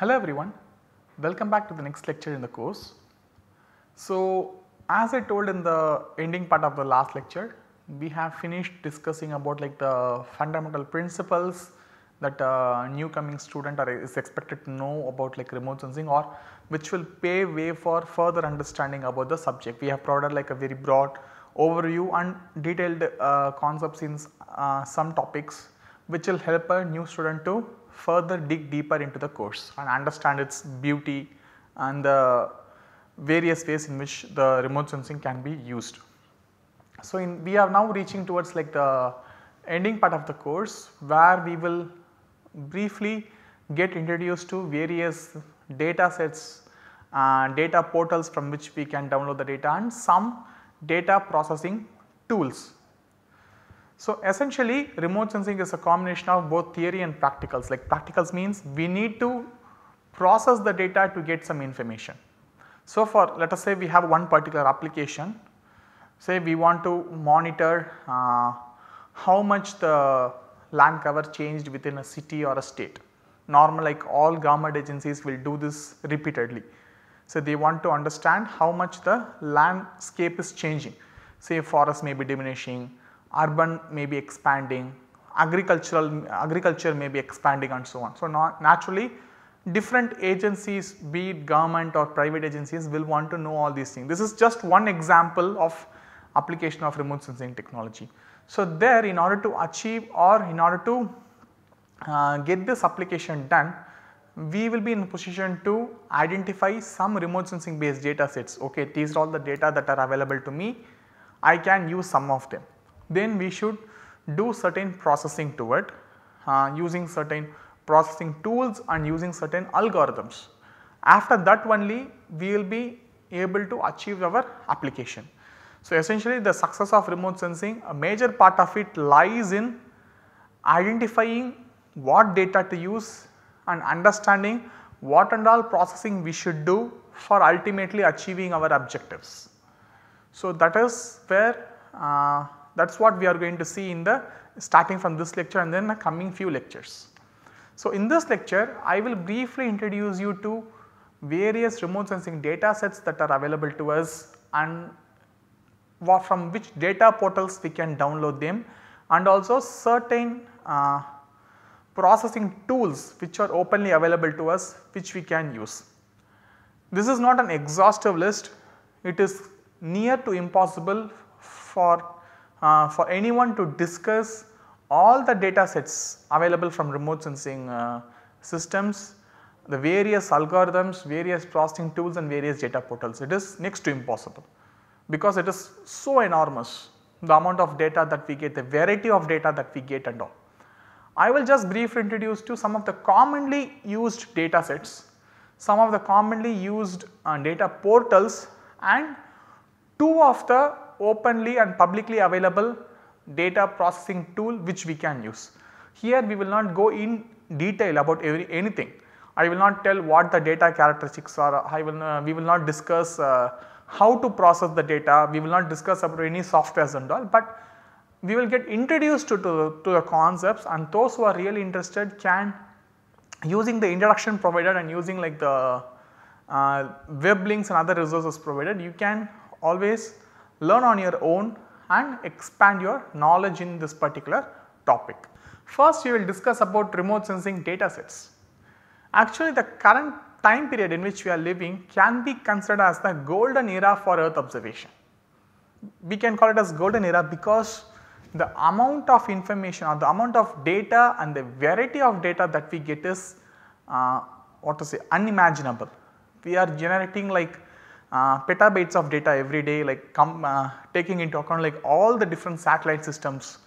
Hello everyone, welcome back to the next lecture in the course. So as I told in the ending part of the last lecture, we have finished discussing about like the fundamental principles that a new coming student is expected to know about like remote sensing or which will pave way for further understanding about the subject. We have provided like a very broad overview and detailed uh, concepts in uh, some topics which will help a new student to further dig deeper into the course and understand its beauty and the various ways in which the remote sensing can be used. So, in, we are now reaching towards like the ending part of the course where we will briefly get introduced to various data sets uh, data portals from which we can download the data and some data processing tools. So, essentially remote sensing is a combination of both theory and practicals like practicals means we need to process the data to get some information. So, for let us say we have one particular application say we want to monitor uh, how much the land cover changed within a city or a state. Normal like all government agencies will do this repeatedly. So, they want to understand how much the landscape is changing say forest may be diminishing, urban may be expanding, agricultural agriculture may be expanding and so on. So, naturally different agencies be it government or private agencies will want to know all these things. This is just one example of application of remote sensing technology. So, there in order to achieve or in order to uh, get this application done we will be in position to identify some remote sensing based data sets ok these are all the data that are available to me I can use some of them. Then we should do certain processing to it uh, using certain processing tools and using certain algorithms. After that only we will be able to achieve our application. So, essentially the success of remote sensing a major part of it lies in identifying what data to use and understanding what and all processing we should do for ultimately achieving our objectives. So, that is where uh, that is what we are going to see in the starting from this lecture and then the coming few lectures. So, in this lecture I will briefly introduce you to various remote sensing data sets that are available to us and from which data portals we can download them and also certain uh, processing tools which are openly available to us which we can use. This is not an exhaustive list, it is near to impossible for, uh, for anyone to discuss all the data sets available from remote sensing uh, systems, the various algorithms, various processing tools and various data portals. It is next to impossible because it is so enormous the amount of data that we get, the variety of data that we get and all. I will just briefly introduce to some of the commonly used data sets, some of the commonly used uh, data portals and two of the openly and publicly available data processing tool which we can use. Here we will not go in detail about every anything. I will not tell what the data characteristics are, I will uh, we will not discuss uh, how to process the data, we will not discuss about any softwares and all, but we will get introduced to, to, to the concepts and those who are really interested can using the introduction provided and using like the uh, web links and other resources provided you can always learn on your own and expand your knowledge in this particular topic. First we will discuss about remote sensing data sets. Actually the current time period in which we are living can be considered as the golden era for earth observation. We can call it as golden era because the amount of information or the amount of data and the variety of data that we get is uh, what to say unimaginable. We are generating like uh, petabytes of data every day like come uh, taking into account like all the different satellite systems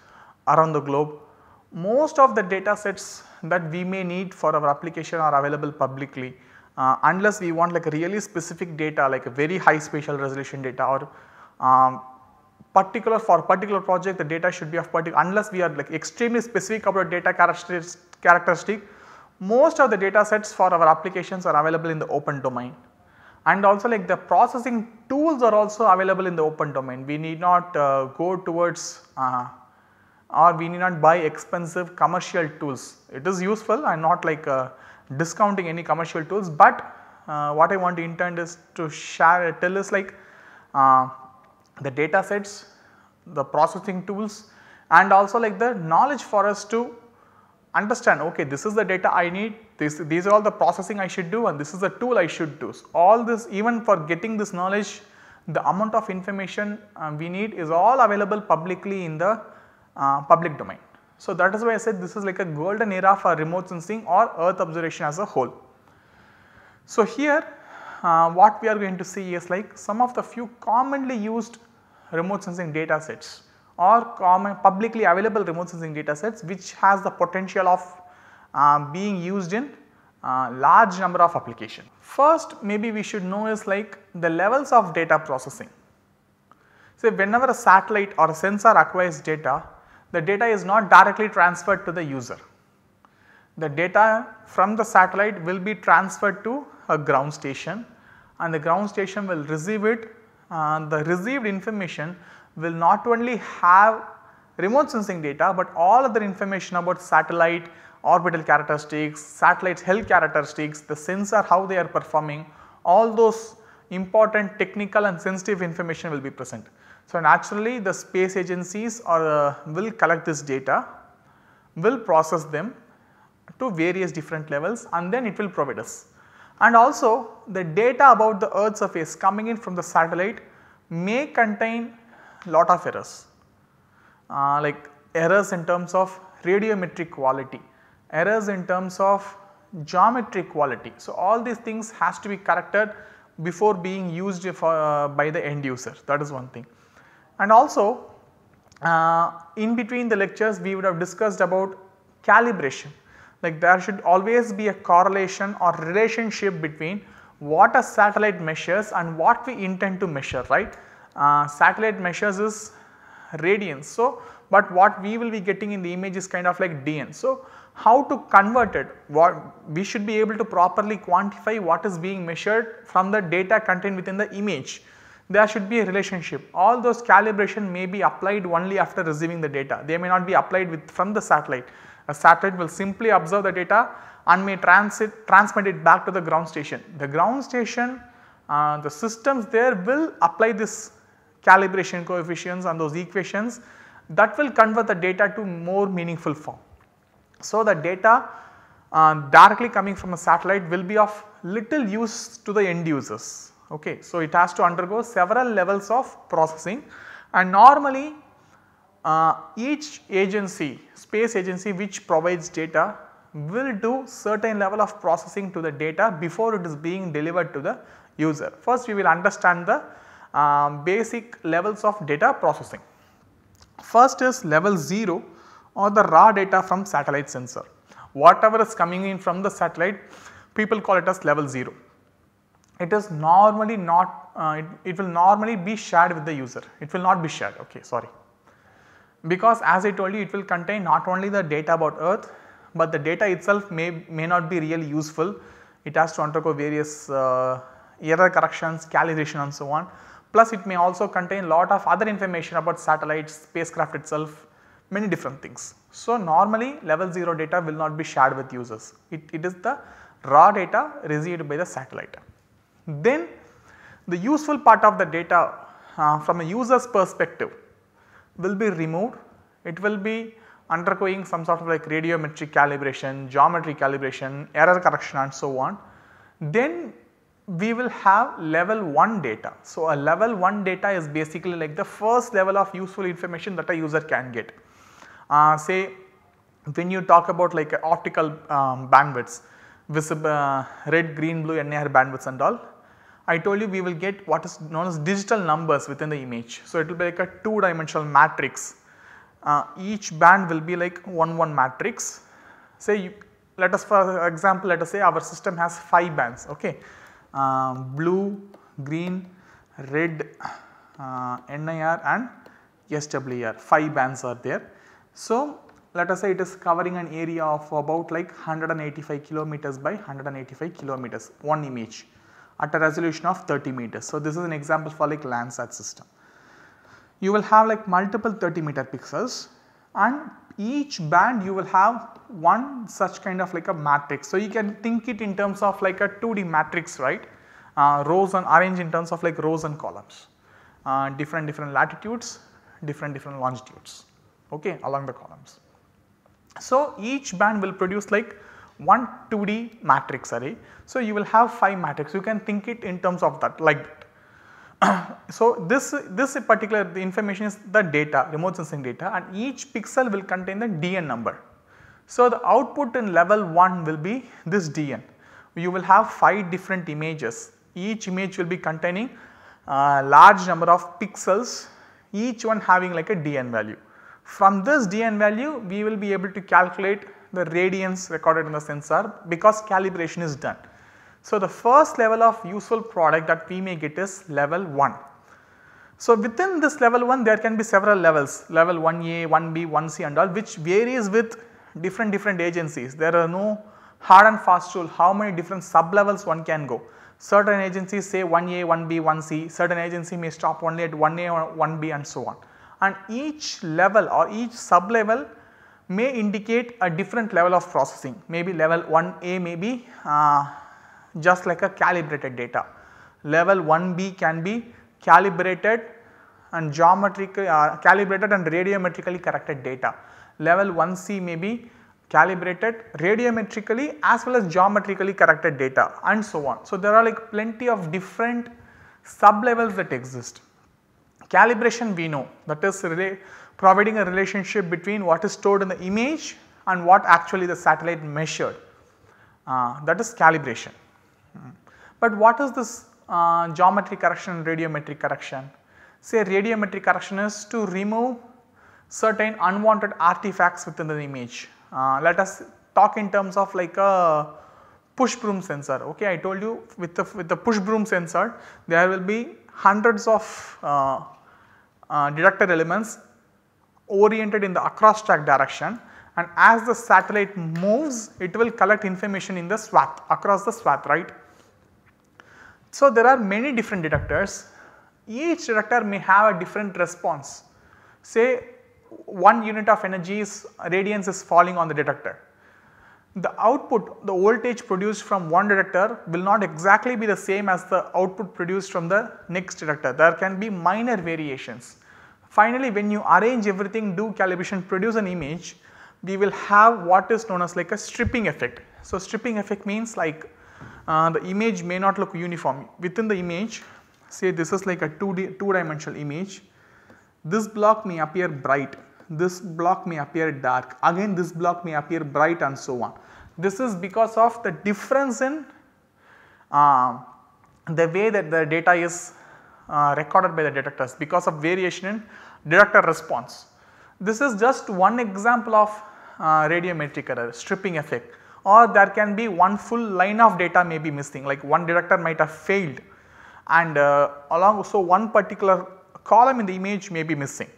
around the globe. Most of the data sets that we may need for our application are available publicly uh, unless we want like really specific data like a very high spatial resolution data or um, particular for a particular project the data should be of particular unless we are like extremely specific about data characteristic most of the data sets for our applications are available in the open domain and also like the processing tools are also available in the open domain. We need not uh, go towards uh, or we need not buy expensive commercial tools. It is useful and not like uh, discounting any commercial tools, but uh, what I want to intend is to share tell is like uh, the data sets, the processing tools and also like the knowledge for us to understand okay this is the data I need this these are all the processing I should do and this is the tool I should do. So, all this even for getting this knowledge the amount of information uh, we need is all available publicly in the uh, public domain. So, that is why I said this is like a golden era for remote sensing or earth observation as a whole. So, here uh, what we are going to see is like some of the few commonly used remote sensing data sets or common publicly available remote sensing data sets which has the potential of uh, being used in uh, large number of applications. First maybe we should know is like the levels of data processing. So, whenever a satellite or a sensor acquires data, the data is not directly transferred to the user. The data from the satellite will be transferred to a ground station and the ground station will receive it. Uh, the received information will not only have remote sensing data, but all other information about satellite orbital characteristics, satellites health characteristics, the sensor how they are performing, all those important technical and sensitive information will be present. So, naturally the space agencies or uh, will collect this data, will process them to various different levels and then it will provide us. And also the data about the earth surface coming in from the satellite may contain lot of errors uh, like errors in terms of radiometric quality, errors in terms of geometric quality. So, all these things has to be corrected before being used uh, by the end user that is one thing. And also uh, in between the lectures we would have discussed about calibration like there should always be a correlation or relationship between what a satellite measures and what we intend to measure right. Uh, satellite measures is radiance. So, but what we will be getting in the image is kind of like DN. So, how to convert it what we should be able to properly quantify what is being measured from the data contained within the image. There should be a relationship all those calibration may be applied only after receiving the data they may not be applied with from the satellite. A satellite will simply observe the data and may transit transmit it back to the ground station. The ground station uh, the systems there will apply this calibration coefficients and those equations that will convert the data to more meaningful form. So, the data uh, directly coming from a satellite will be of little use to the end users. Okay. So, it has to undergo several levels of processing and normally uh, each agency space agency which provides data will do certain level of processing to the data before it is being delivered to the user. First we will understand the um, basic levels of data processing. First is level 0 or the raw data from satellite sensor. Whatever is coming in from the satellite people call it as level 0. It is normally not, uh, it, it will normally be shared with the user, it will not be shared, okay sorry. Because as I told you it will contain not only the data about earth, but the data itself may, may not be really useful. It has to undergo various uh, error corrections, calibration and so on. Plus it may also contain a lot of other information about satellites, spacecraft itself, many different things. So, normally level 0 data will not be shared with users, it, it is the raw data received by the satellite. Then the useful part of the data uh, from a user's perspective will be removed, it will be undergoing some sort of like radiometric calibration, geometry calibration, error correction and so on. Then we will have level 1 data. So, a level 1 data is basically like the first level of useful information that a user can get. Uh, say when you talk about like optical um, bandwidths, visible uh, red, green, blue, NIR bandwidths and all, I told you we will get what is known as digital numbers within the image. So, it will be like a 2 dimensional matrix. Uh, each band will be like 1 1 matrix. Say you, let us for example let us say our system has 5 bands okay uh, blue, green, red, uh, NIR and SWIR 5 bands are there. So, let us say it is covering an area of about like 185 kilometers by 185 kilometers one image at a resolution of 30 meters. So, this is an example for like Landsat system. You will have like multiple 30 meter pixels and each band you will have one such kind of like a matrix. So, you can think it in terms of like a 2D matrix right uh, rows and arrange in terms of like rows and columns uh, different different latitudes different different longitudes okay along the columns. So, each band will produce like one 2D matrix array. So, you will have 5 matrix you can think it in terms of that like. so, this, this particular information is the data remote sensing data and each pixel will contain the DN number. So, the output in level 1 will be this DN. You will have 5 different images each image will be containing a large number of pixels each one having like a DN value. From this DN value we will be able to calculate the radiance recorded in the sensor because calibration is done. So, the first level of useful product that we may get is level 1. So, within this level 1 there can be several levels level 1A, 1B, 1C and all which varies with different different agencies. There are no hard and fast rule how many different sub levels one can go. Certain agencies say 1A, 1B, 1C, certain agency may stop only at 1A or 1B and so on. And each level or each sub level may indicate a different level of processing maybe level 1A may be uh, just like a calibrated data. Level 1B can be calibrated and geometrically uh, calibrated and radiometrically corrected data. Level 1C may be calibrated radiometrically as well as geometrically corrected data and so on. So, there are like plenty of different sub levels that exist. Calibration we know that is providing a relationship between what is stored in the image and what actually the satellite measured uh, that is calibration. But what is this uh, geometry correction and radiometric correction? Say radiometric correction is to remove certain unwanted artifacts within the image. Uh, let us talk in terms of like a push broom sensor okay I told you with the with the push broom sensor there will be hundreds of uh, uh, detector elements oriented in the across track direction and as the satellite moves it will collect information in the swath across the swath right. So, there are many different detectors each detector may have a different response say 1 unit of energy is radiance is falling on the detector. The output the voltage produced from one detector will not exactly be the same as the output produced from the next detector there can be minor variations. Finally, when you arrange everything do calibration produce an image we will have what is known as like a stripping effect. So, stripping effect means like uh, the image may not look uniform. Within the image say this is like a 2D 2 dimensional image. This block may appear bright, this block may appear dark, again this block may appear bright and so on. This is because of the difference in uh, the way that the data is uh, recorded by the detectors because of variation in detector response. This is just one example of uh, radiometric error stripping effect or there can be one full line of data may be missing like one detector might have failed and uh, along so one particular column in the image may be missing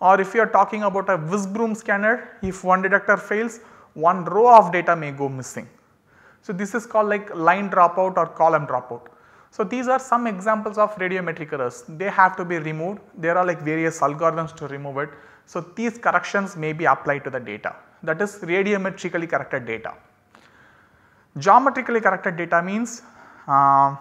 or if you are talking about a whiskbroom scanner if one detector fails one row of data may go missing. So, this is called like line dropout or column dropout. So, these are some examples of radiometric errors they have to be removed there are like various algorithms to remove it. So, these corrections may be applied to the data that is radiometrically corrected data. Geometrically corrected data means uh,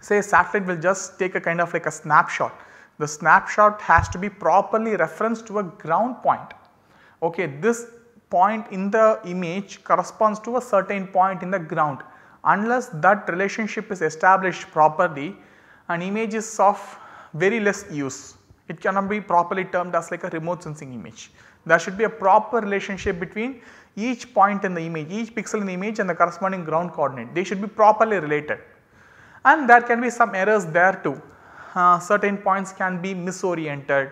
say satellite will just take a kind of like a snapshot the snapshot has to be properly referenced to a ground point. Okay, this point in the image corresponds to a certain point in the ground. Unless that relationship is established properly, an image is of very less use. It cannot be properly termed as like a remote sensing image. There should be a proper relationship between each point in the image, each pixel in the image and the corresponding ground coordinate. They should be properly related. And there can be some errors there too uh, certain points can be misoriented.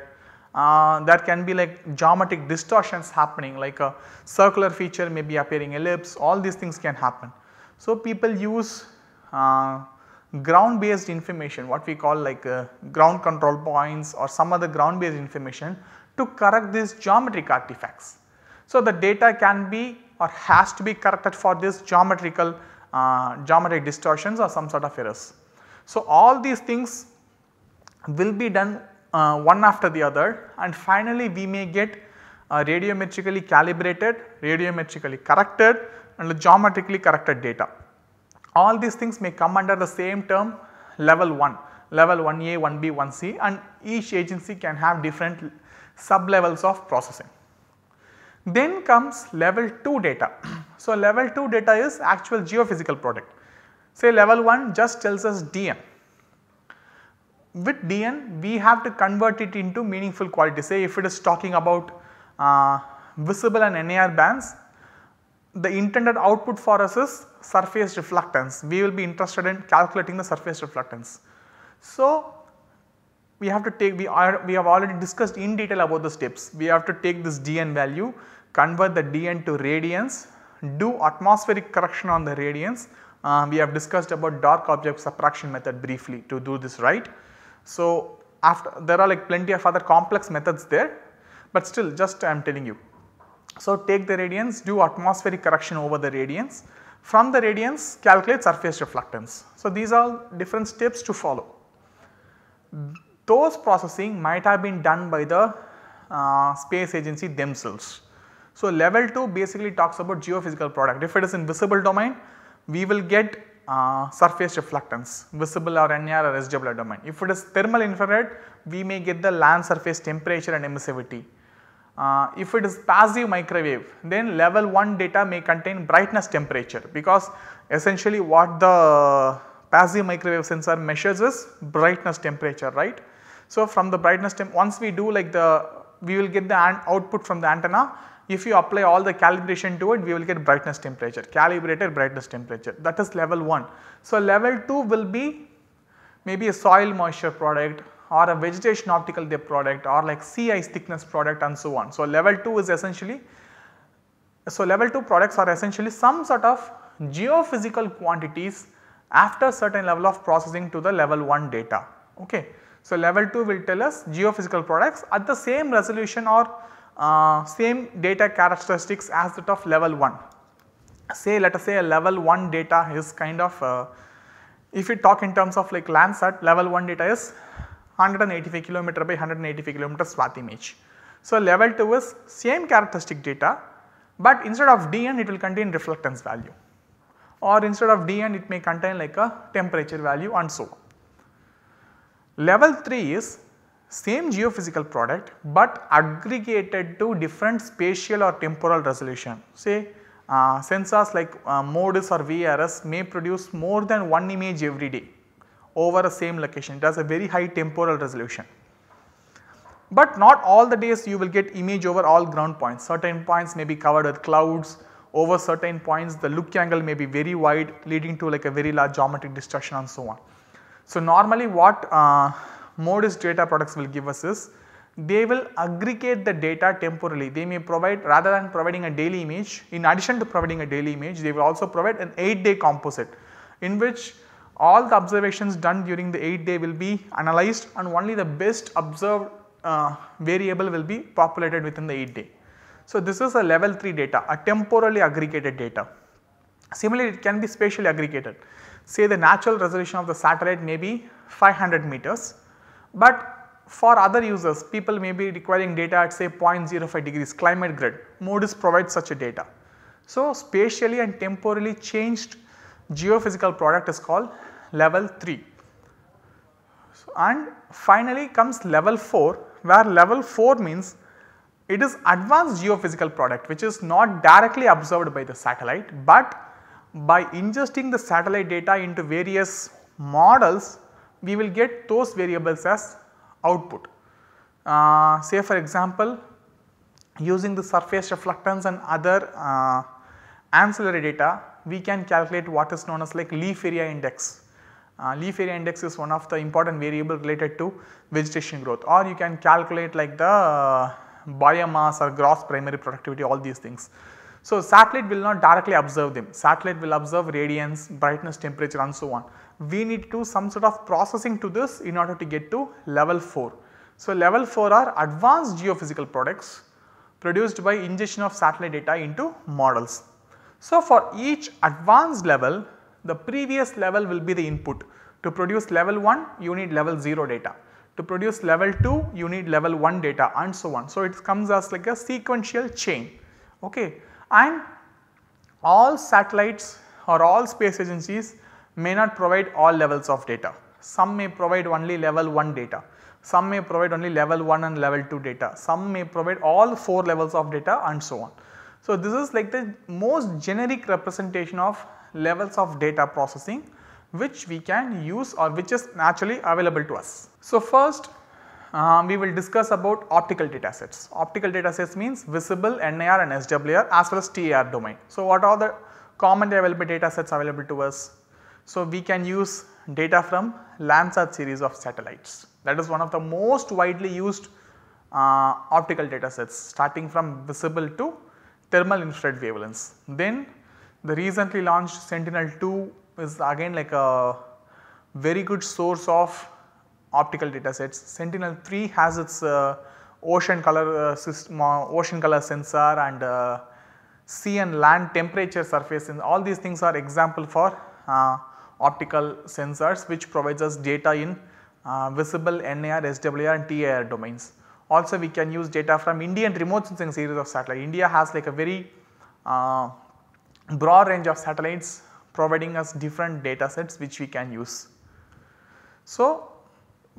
Uh, there can be like geometric distortions happening like a circular feature may be appearing ellipse all these things can happen. So, people use uh, ground based information what we call like uh, ground control points or some other ground based information to correct these geometric artifacts. So, the data can be or has to be corrected for this geometrical uh, geometric distortions or some sort of errors. So, all these things will be done uh, one after the other and finally we may get uh, radiometrically calibrated, radiometrically corrected and geometrically corrected data. All these things may come under the same term level 1, level 1A, 1B, 1C and each agency can have different sub levels of processing. Then comes level 2 data. so, level 2 data is actual geophysical product. Say level 1 just tells us DN. With DN we have to convert it into meaningful quality. Say if it is talking about uh, visible and NIR bands, the intended output for us is surface reflectance. We will be interested in calculating the surface reflectance. So, we have to take we are we have already discussed in detail about the steps. We have to take this dn value, convert the dn to radiance, do atmospheric correction on the radiance. Uh, we have discussed about dark object subtraction method briefly to do this right. So, after there are like plenty of other complex methods there, but still just I am telling you. So, take the radiance, do atmospheric correction over the radiance, from the radiance calculate surface reflectance. So, these are different steps to follow those processing might have been done by the uh, space agency themselves. So, level 2 basically talks about geophysical product. If it is in visible domain, we will get uh, surface reflectance, visible or NIR or SWIR domain. If it is thermal infrared, we may get the land surface temperature and emissivity. Uh, if it is passive microwave, then level 1 data may contain brightness temperature because essentially what the passive microwave sensor measures is brightness temperature, right. So, from the brightness temp once we do like the we will get the output from the antenna if you apply all the calibration to it we will get brightness temperature calibrated brightness temperature that is level 1. So, level 2 will be maybe a soil moisture product or a vegetation optical depth product or like sea ice thickness product and so on. So, level 2 is essentially so level 2 products are essentially some sort of geophysical quantities after certain level of processing to the level 1 data. Okay. So, level 2 will tell us geophysical products at the same resolution or uh, same data characteristics as that of level 1. Say let us say a level 1 data is kind of uh, if we talk in terms of like Landsat level 1 data is 185 kilometer by 185 kilometer swath image. So, level 2 is same characteristic data, but instead of dn it will contain reflectance value or instead of dn it may contain like a temperature value and so on. Level 3 is same geophysical product but aggregated to different spatial or temporal resolution. Say uh, sensors like uh, MODIS or VIIRS may produce more than one image every day over a same location. It has a very high temporal resolution. But not all the days you will get image over all ground points. Certain points may be covered with clouds. Over certain points the look angle may be very wide leading to like a very large geometric distortion and so on. So, normally what uh, MODIS data products will give us is they will aggregate the data temporally. They may provide rather than providing a daily image in addition to providing a daily image they will also provide an 8 day composite in which all the observations done during the 8 day will be analyzed and only the best observed uh, variable will be populated within the 8 day. So, this is a level 3 data a temporally aggregated data. Similarly, it can be spatially aggregated say the natural resolution of the satellite may be 500 meters, but for other users people may be requiring data at say 0.05 degrees climate grid, MODIS provides such a data. So, spatially and temporally changed geophysical product is called level 3. So, and finally comes level 4 where level 4 means it is advanced geophysical product which is not directly observed by the satellite, but by ingesting the satellite data into various models we will get those variables as output. Uh, say for example using the surface reflectance and other uh, ancillary data we can calculate what is known as like leaf area index. Uh, leaf area index is one of the important variable related to vegetation growth or you can calculate like the uh, biomass or gross primary productivity all these things. So, satellite will not directly observe them, satellite will observe radiance, brightness, temperature and so on. We need to do some sort of processing to this in order to get to level 4. So, level 4 are advanced geophysical products produced by ingestion of satellite data into models. So, for each advanced level the previous level will be the input. To produce level 1 you need level 0 data. To produce level 2 you need level 1 data and so on. So, it comes as like a sequential chain okay and all satellites or all space agencies may not provide all levels of data. Some may provide only level 1 data, some may provide only level 1 and level 2 data, some may provide all 4 levels of data and so on. So, this is like the most generic representation of levels of data processing which we can use or which is naturally available to us. So, first uh, we will discuss about optical data sets. Optical data sets means visible, NIR and SWIR as well as TIR domain. So, what are the commonly available data sets available to us? So, we can use data from Landsat series of satellites that is one of the most widely used uh, optical data sets starting from visible to thermal infrared wavelengths. Then the recently launched Sentinel-2 is again like a very good source of optical data sets. Sentinel-3 has its uh, ocean color uh, system, ocean color sensor and uh, sea and land temperature surface and all these things are example for uh, optical sensors which provides us data in visible NIR, SWIR and TIR domains. Also we can use data from Indian remote sensing series of satellite. India has like a very broad range of satellites providing us different data sets which we can use. So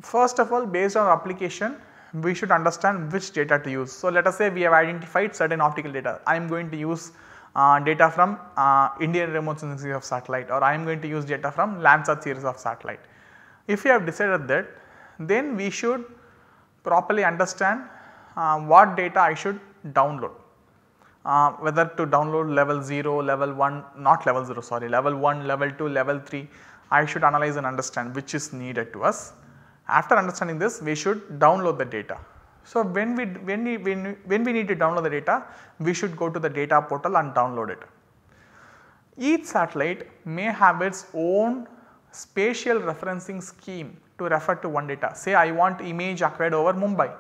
first of all based on application we should understand which data to use. So let us say we have identified certain optical data. I am going to use uh, data from uh, Indian remote sensing series of satellite or I am going to use data from Landsat series of satellite. If we have decided that then we should properly understand uh, what data I should download. Uh, whether to download level 0, level 1, not level 0 sorry, level 1, level 2, level 3, I should analyze and understand which is needed to us. After understanding this we should download the data. So, when we, when we, when we, need to download the data we should go to the data portal and download it. Each satellite may have its own spatial referencing scheme to refer to one data. Say I want image acquired over Mumbai.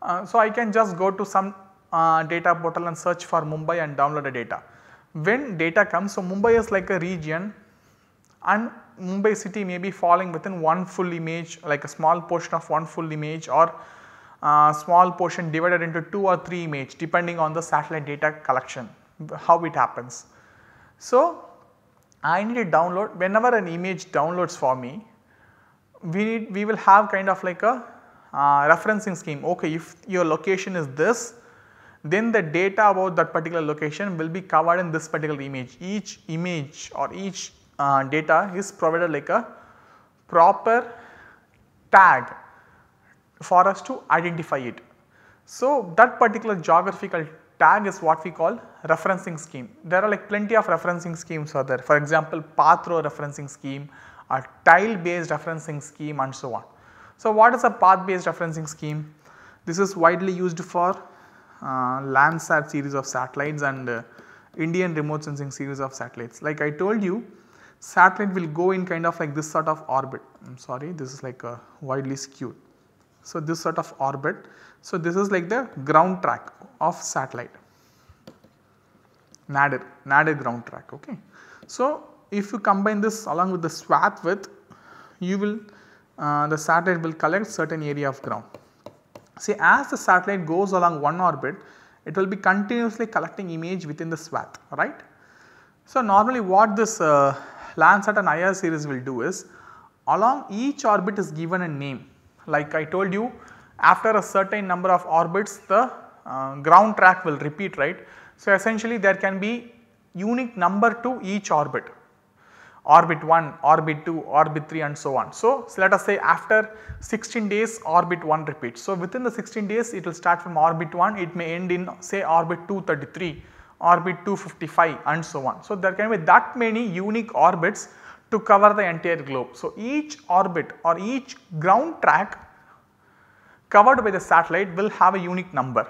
Uh, so, I can just go to some uh, data portal and search for Mumbai and download the data. When data comes, so Mumbai is like a region and Mumbai city may be falling within one full image like a small portion of one full image or uh, small portion divided into 2 or 3 image depending on the satellite data collection how it happens. So, I need to download. Whenever an image downloads for me we need we will have kind of like a uh, referencing scheme. Ok if your location is this then the data about that particular location will be covered in this particular image. Each image or each uh, data is provided like a proper tag for us to identify it. So, that particular geographical tag is what we call referencing scheme. There are like plenty of referencing schemes are there for example path row referencing scheme or tile based referencing scheme and so on. So, what is a path based referencing scheme? This is widely used for uh, Landsat series of satellites and uh, Indian remote sensing series of satellites. Like I told you satellite will go in kind of like this sort of orbit. I am sorry this is like a widely skewed. So, this sort of orbit. So, this is like the ground track of satellite nadir, nadir ground track ok. So, if you combine this along with the swath width you will uh, the satellite will collect certain area of ground. See as the satellite goes along one orbit it will be continuously collecting image within the swath right. So, normally what this uh, Landsat and IRS series will do is along each orbit is given a name like I told you after a certain number of orbits the uh, ground track will repeat right. So, essentially there can be unique number to each orbit orbit 1, orbit 2, orbit 3 and so on. So, so let us say after 16 days orbit 1 repeats. So, within the 16 days it will start from orbit 1 it may end in say orbit 233, orbit 255 and so on. So, there can be that many unique orbits to cover the entire globe. So, each orbit or each ground track covered by the satellite will have a unique number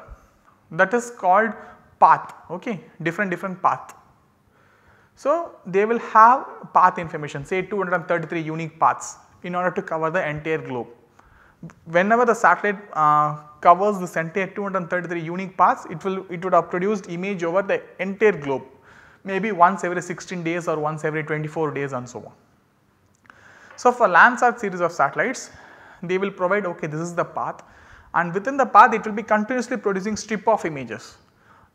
that is called path okay different different path. So, they will have path information say 233 unique paths in order to cover the entire globe. Whenever the satellite uh, covers this entire 233 unique paths it will it would have produced image over the entire globe maybe once every 16 days or once every 24 days and so on. So, for Landsat series of satellites they will provide okay this is the path and within the path it will be continuously producing strip of images.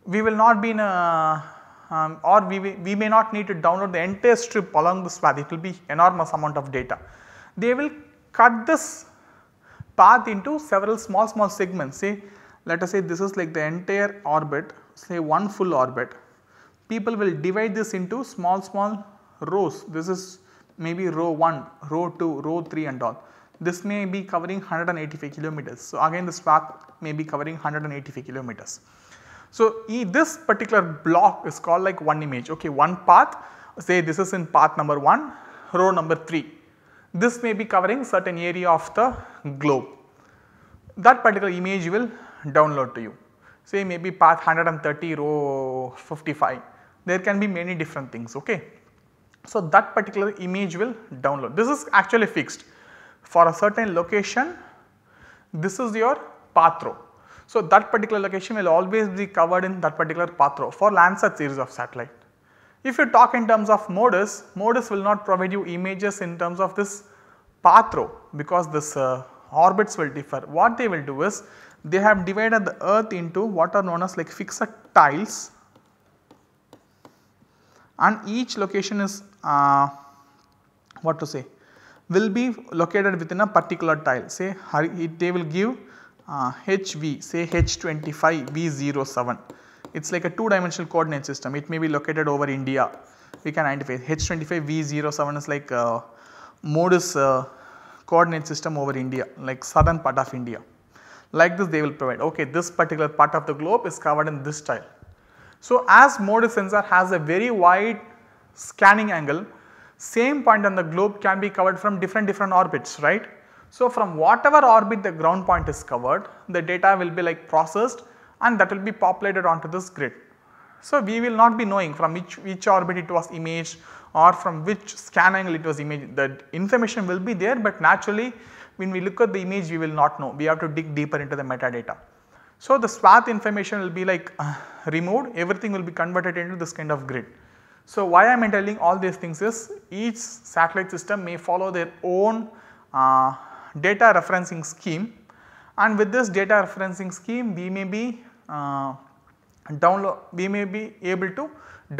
We will not be in a um, or we, we may not need to download the entire strip along this path it will be enormous amount of data. They will cut this path into several small small segments say let us say this is like the entire orbit say one full orbit. People will divide this into small small rows this is maybe row 1, row 2, row 3 and all. This may be covering 185 kilometers. So, again this path may be covering 185 kilometers. So, this particular block is called like one image okay one path say this is in path number 1 row number 3. This may be covering certain area of the globe. That particular image will download to you say maybe path 130 row 55 there can be many different things okay. So, that particular image will download. This is actually fixed for a certain location this is your path row. So, that particular location will always be covered in that particular path row for Landsat series of satellite. If you talk in terms of MODIS, MODIS will not provide you images in terms of this path row because this uh, orbits will differ. What they will do is they have divided the earth into what are known as like fixed tiles. And each location is uh, what to say will be located within a particular tile. Say they will give uh, HV say H25 V07 it is like a 2 dimensional coordinate system. It may be located over India. We can identify. H25 V07 is like uh, MODIS uh, coordinate system over India like southern part of India. Like this they will provide. Okay this particular part of the globe is covered in this tile so, as MODIS sensor has a very wide scanning angle, same point on the globe can be covered from different different orbits, right. So, from whatever orbit the ground point is covered, the data will be like processed and that will be populated onto this grid. So, we will not be knowing from which, which orbit it was imaged or from which scan angle it was imaged, the information will be there but naturally when we look at the image we will not know, we have to dig deeper into the metadata. So, the swath information will be like uh, removed everything will be converted into this kind of grid. So, why I am telling all these things is each satellite system may follow their own uh, data referencing scheme and with this data referencing scheme we may be download we may be able to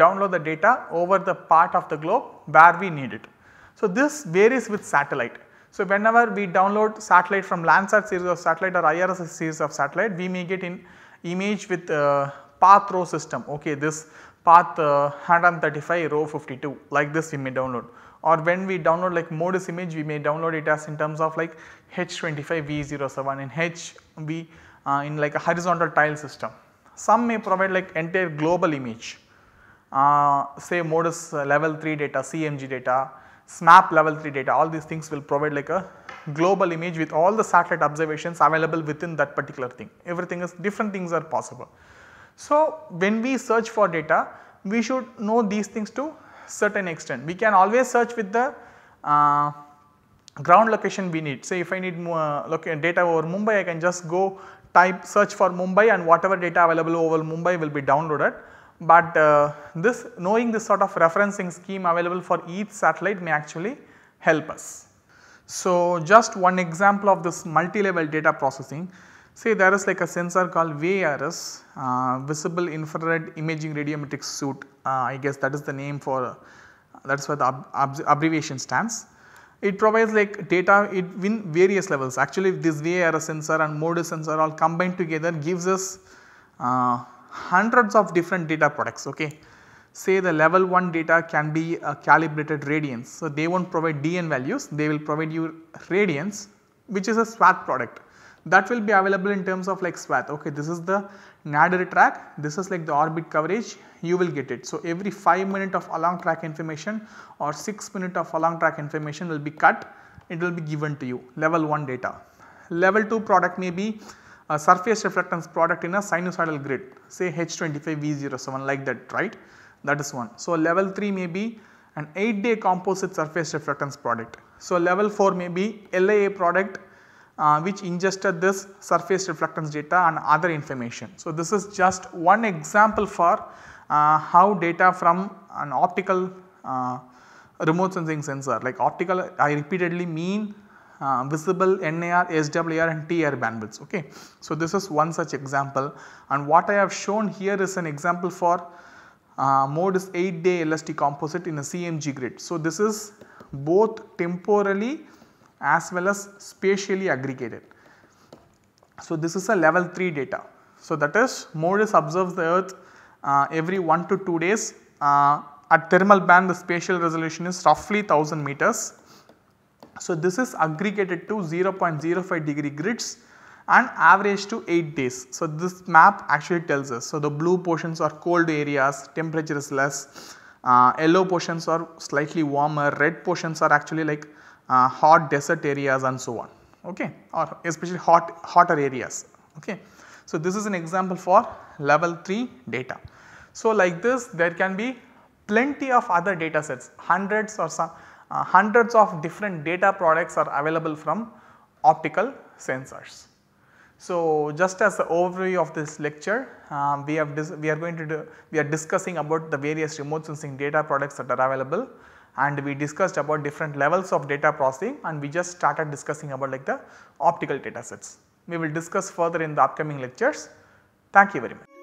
download the data over the part of the globe where we need it. So, this varies with satellite. So, whenever we download satellite from Landsat series of satellite or IRS series of satellite, we may get in image with uh, path row system. Okay, this path uh, 135 row 52 like this we may download or when we download like MODIS image we may download it as in terms of like H25V07 in HV uh, in like a horizontal tile system. Some may provide like entire global image uh, say MODIS level 3 data, CMG data, SMAP level 3 data all these things will provide like a global image with all the satellite observations available within that particular thing everything is different things are possible. So, when we search for data we should know these things to certain extent we can always search with the uh, ground location we need say if I need uh, data over Mumbai I can just go type search for Mumbai and whatever data available over Mumbai will be downloaded but uh, this knowing this sort of referencing scheme available for each satellite may actually help us. So, just one example of this multi-level data processing say there is like a sensor called VIIRS uh, visible infrared imaging radiometric suite uh, I guess that is the name for that is where the ab ab abbreviation stands. It provides like data in various levels actually this VIIRS sensor and MODIS sensor all combined together gives us uh, hundreds of different data products okay. Say the level 1 data can be a calibrated radiance. So, they will not provide DN values, they will provide you radiance which is a swath product that will be available in terms of like swath okay this is the nadir track this is like the orbit coverage you will get it. So, every 5 minute of along track information or 6 minute of along track information will be cut it will be given to you level 1 data. Level 2 product may be a surface reflectance product in a sinusoidal grid say H25V07 like that right that is one. So, level 3 may be an 8 day composite surface reflectance product. So, level 4 may be LIA product uh, which ingested this surface reflectance data and other information. So, this is just one example for uh, how data from an optical uh, remote sensing sensor like optical I repeatedly mean uh, visible NIR, SWIR and TIR bandwidths. Okay. So, this is one such example and what I have shown here is an example for uh, MODIS 8 day LST composite in a CMG grid. So, this is both temporally as well as spatially aggregated. So, this is a level 3 data. So, that is MODIS observes the earth uh, every 1 to 2 days uh, at thermal band the spatial resolution is roughly 1000 meters. So, this is aggregated to 0.05 degree grids and average to 8 days. So, this map actually tells us. So, the blue portions are cold areas, temperature is less, uh, yellow portions are slightly warmer, red portions are actually like uh, hot desert areas and so on okay or especially hot hotter areas okay. So, this is an example for level 3 data. So, like this there can be plenty of other data sets hundreds or some uh, hundreds of different data products are available from optical sensors. So, just as the overview of this lecture um, we have we are going to do we are discussing about the various remote sensing data products that are available and we discussed about different levels of data processing and we just started discussing about like the optical data sets. We will discuss further in the upcoming lectures. Thank you very much.